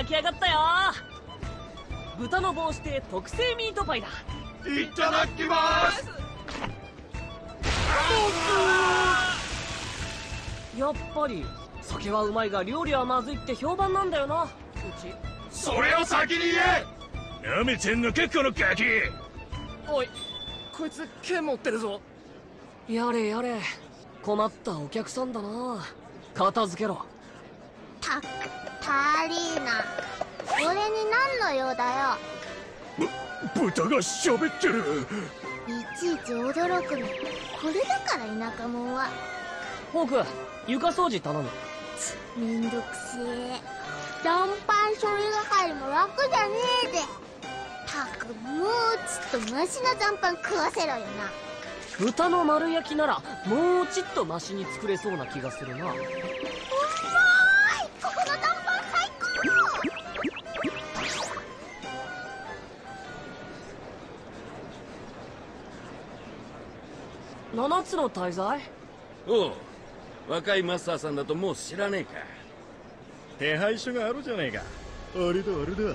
焼き上がったよ。豚の帽子で特製ミートパイだ。いただきます。やっぱり酒はうまいが料理はまずいって評判なんだよな。うち。それを先に言え。なめてんのかこのガキ。おいこいつ剣持ってるぞ。やれやれ。困ったお客さんだな。片付けろタリーナ。俺に何の用だよ。豚が喋ってる。いちいち驚くの。これだから田舎者は。ホーク床掃除頼む。めんどくせえ。残飯処理係も楽じゃねえで。たくもうちっとマシな残飯食わせろよな。豚の丸焼きならもうちっとマシに作れそうな気がするな7つの大罪？おう若いマスターさんだともう知らねえか。手配書があるじゃねえか。あれだあれだ。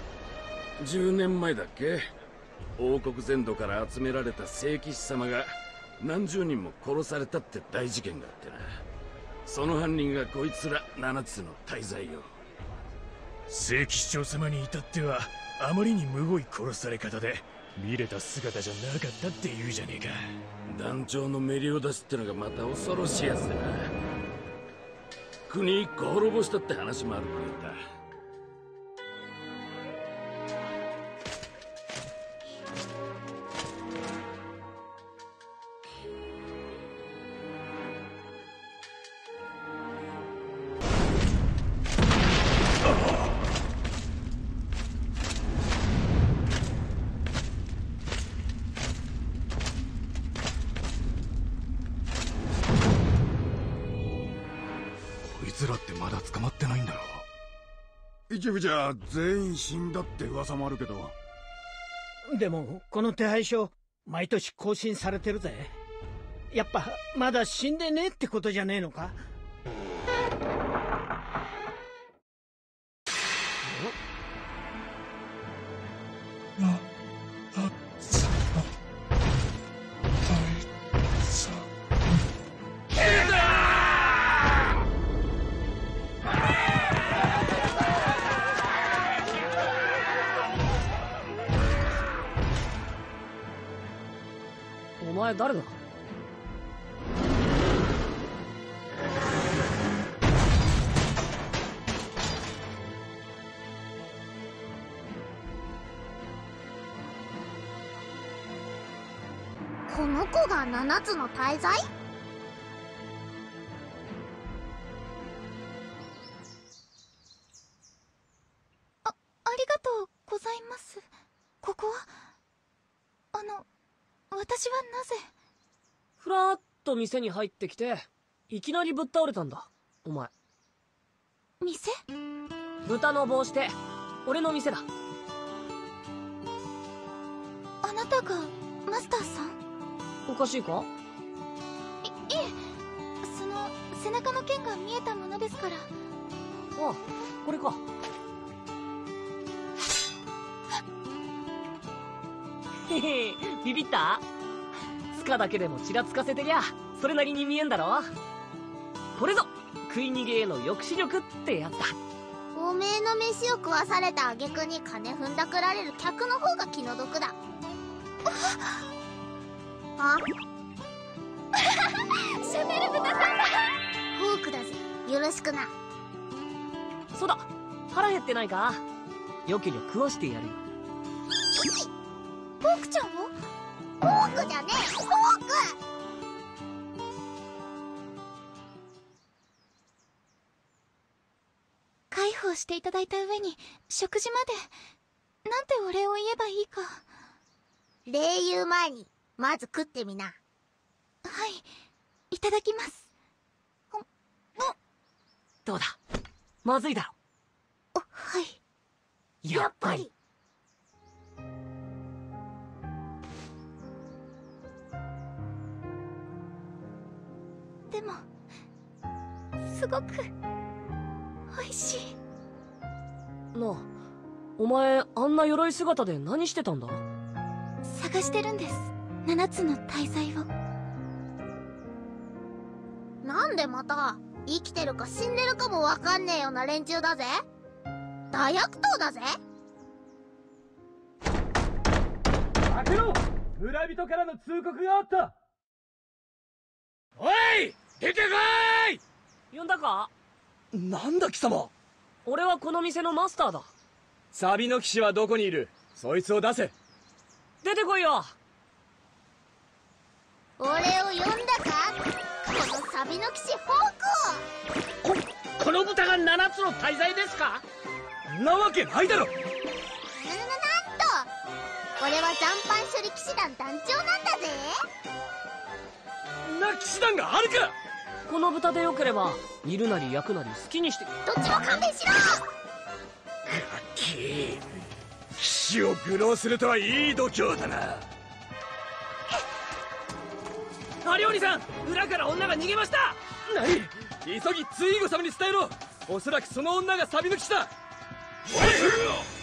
10年前だっけ？王国全土から集められた聖騎士様が何十人も殺されたって大事件があってな。その犯人がこいつら7つの大罪よ。聖騎士長様に至ってはあまりにむごい殺され方で見れた姿じゃなかったって言うじゃねえか。団長のメリオダスってのがまた恐ろしいやつだな。国一個滅ぼしたって話もあるくらいだこいつらってまだ捕まってないんだろ一部じゃ全員死んだって噂もあるけど。でも、この手配書、毎年更新されてるぜ。やっぱ、まだ死んでねえってことじゃねえのか？前誰だ？この子が7つの大罪？と店に入ってきていきなりぶっ倒れたんだお前。店？豚の帽子で俺の店だ。あなたがマスターさん？おかしいか？い、いえ、その、背中の剣が見えたものですから。あこれか。へへビビった？つかだけでもちらつかせてりゃそれなりに見えんだろ？これぞ食い逃げへの抑止力ってやつだ。おめえの飯を食わされた挙句に金踏んだくられる客の方が気の毒だ。あ？シャベル豚さんだフォークだぜ。よろしくな。そうだ。腹減ってないか？よけりゃ食わしてやるよ。フォークちゃんをフォークじゃねえ。フォーク介抱していただいた上に食事まで。なんてお礼を言えばいいか。礼言う前にまず食ってみな。はい。いただきます。どうだ？まずいだおはい。ろやっぱり。でもすごく美味しい。なあお前あんな鎧姿で何してたんだ？探してるんです。七つの大罪を。なんでまた生きてるか死んでるかもわかんねえような連中だぜ。大悪党だぜ。開けろ！村人からの通告があった！おい！出てこい！呼んだか？なんだ貴様。俺はこの店のマスターだ。サビの騎士はどこにいる？そいつを出せ。出てこいよ。俺を呼んだか？このサビの騎士ホークここの豚が七つの大罪ですか？なわけないだろ。ななななんと。俺は残飯処理騎士団団長なんだぜ。な騎士団があるかこの豚でよければ煮るなり焼くなり好きにしてどっちも勘弁しろガっけえ騎士を愚弄するとはいい度胸だな。アリオニさん裏から女が逃げました。何？急ぎツイーゴ様に伝えろ。おそらくその女がサビ抜きした。おい！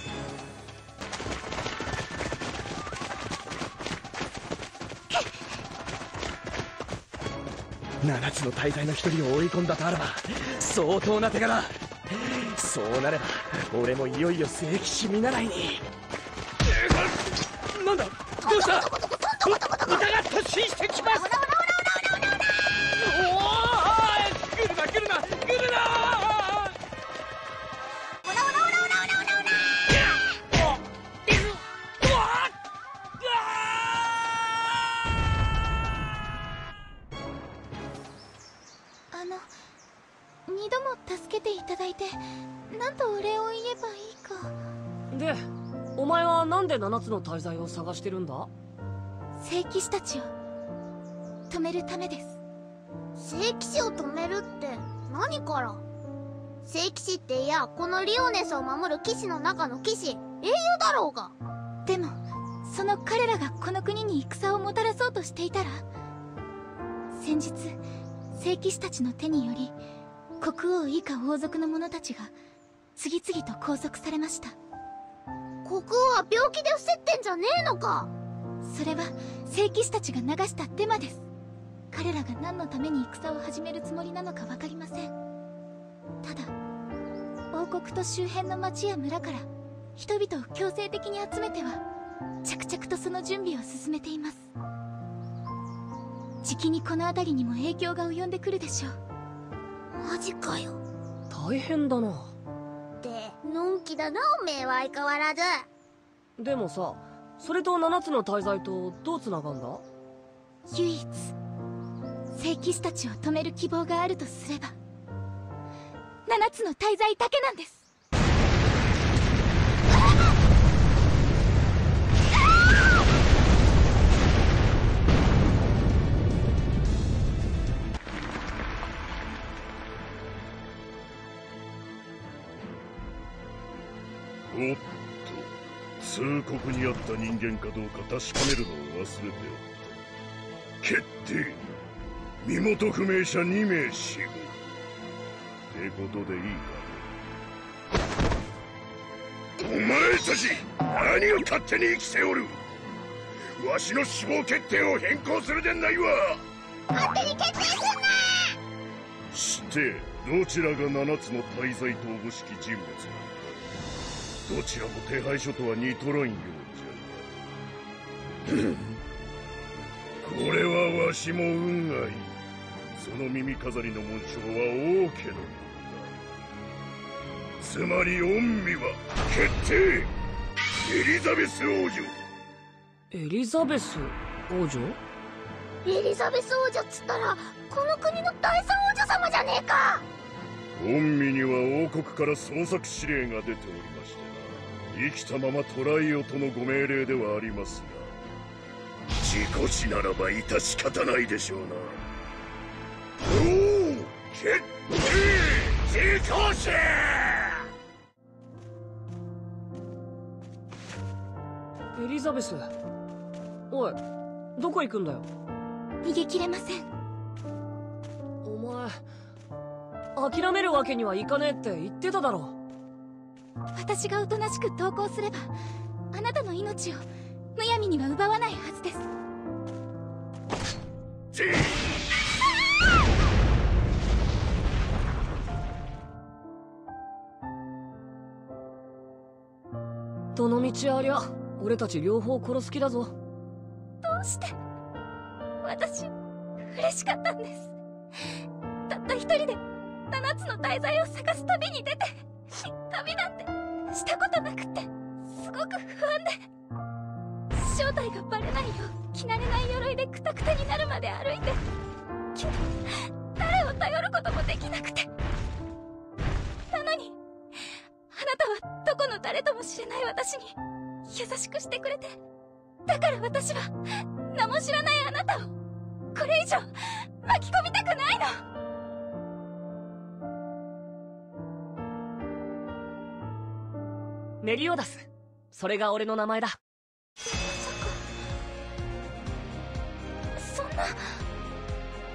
7つの大罪の一人を追い込んだとあれば相当な手柄。そうなれば俺もいよいよ聖騎士見習いに。なんだどうした？疑って進してきます7つの大罪を探してるんだ？聖騎士たちを止めるためです。聖騎士を止めるって何から？聖騎士っていやこのリオネスを守る騎士の中の騎士。英雄だろうが。でもその彼らがこの国に戦をもたらそうとしていたら先日聖騎士たちの手により国王以下王族の者たちが次々と拘束されました。国王は病気で伏せってんじゃねえのか。それは聖騎士たちが流したデマです。彼らが何のために戦を始めるつもりなのか分かりません。ただ王国と周辺の町や村から人々を強制的に集めては着々とその準備を進めています。じきにこの辺りにも影響が及んでくるでしょう。マジかよ。大変だなって。のんきだなおめえは相変わらず。でもさそれと七つの大罪とどうつながんだ？唯一聖騎士たちを止める希望があるとすれば七つの大罪だけなんですおっと通告にあった人間かどうか確かめるのを忘れておった決定身元不明者2名死亡ってことでいいかお前たち何を勝手に生きておる？わしの死亡決定を変更するでないわ。勝手に決定すんな！してどちらが七つの大罪とおぼしき人物なのかどちらも手配書とは似とらんよ。うじゃ。これはわしも運がいい。その耳飾りの紋章は王家のものだつまり御身は決定エリザベス王女。エリザベス王女エリザベス王女っつったらこの国の第三王女様じゃねえか。御身には王国から捜索指令が出ておりましてな生きたまま捕らえよとのご命令ではありますが自己死ならば致し方ないでしょうな。おお決定自己死エリザベスおいどこ行くんだよ？逃げ切れません。お前諦めるわけにはいかねえって言ってただろ私がおとなしく投降すればあなたの命をむやみには奪わないはずです。どの道ありゃ俺たち両方殺す気だぞ。どうして私嬉しかったんです。たった一人で七つの大罪を探す旅に出て旅なんてしたことなくってすごく不安で正体がバレないよう着慣れない鎧でクタクタになるまで歩いてけど誰を頼ることもできなくて。なのにあなたはどこの誰とも知れない私に優しくしてくれてだから私は名も知らないあなたをこれ以上巻き込みたくないの。メリオダス。それが俺の名前だ。そんな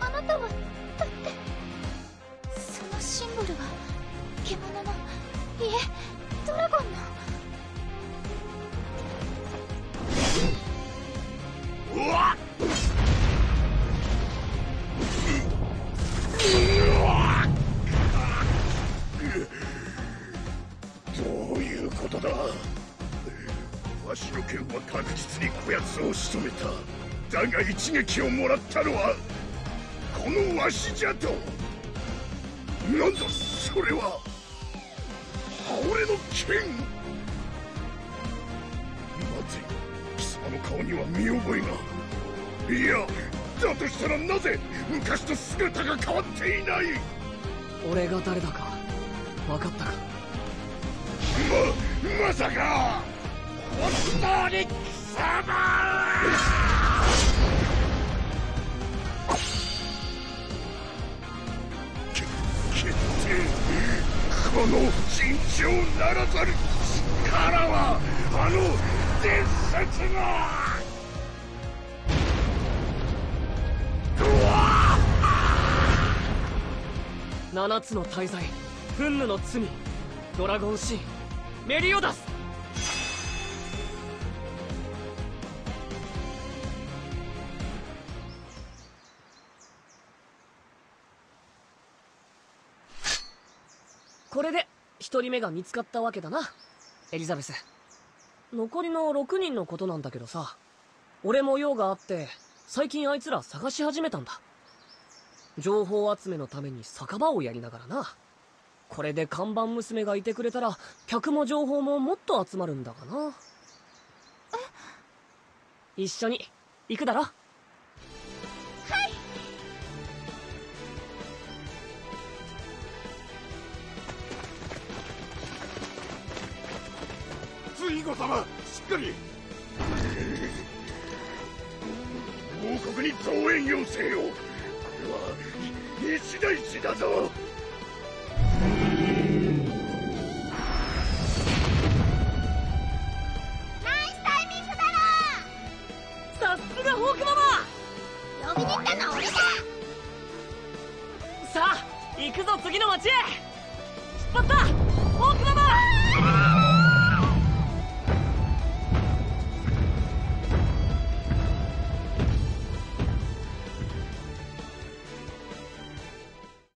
あなたはだってそのシンボルは獣のいえドラゴンの？うわっは確実にこやつを仕留めた。だが一撃をもらったのはこのわしじゃと。なんだそれは俺の剣。待て貴様の顔には見覚えが。いやだとしたらなぜ昔と姿が変わっていない。俺が誰だか分かったか？ままさか本当に貴様この尋常ならざる力はあの伝説の七つの大罪憤怒の罪ドラゴンシーンメリオダスこれで一人目が見つかったわけだな。エリザベス。残りの6人のことなんだけどさ俺も用があって最近あいつら探し始めたんだ。情報集めのために酒場をやりながらな。これで看板娘がいてくれたら客も情報ももっと集まるんだがな。一緒に行くだろイゴ様しっかり。王国に増援要請を。これは一大事だぞ。